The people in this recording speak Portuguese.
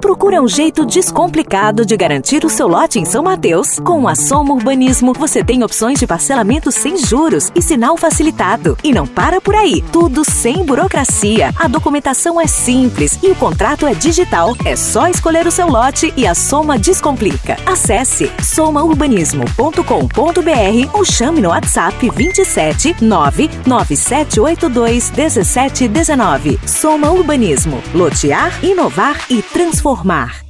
Procura um jeito descomplicado de garantir o seu lote em São Mateus? Com a Soma Urbanismo, você tem opções de parcelamento sem juros e sinal facilitado. E não para por aí, tudo sem burocracia. A documentação é simples e o contrato é digital. É só escolher o seu lote e a Soma descomplica. Acesse somaurbanismo.com.br ou chame no WhatsApp 27 99782 1719. Soma Urbanismo. Lotear, inovar e transformar informar.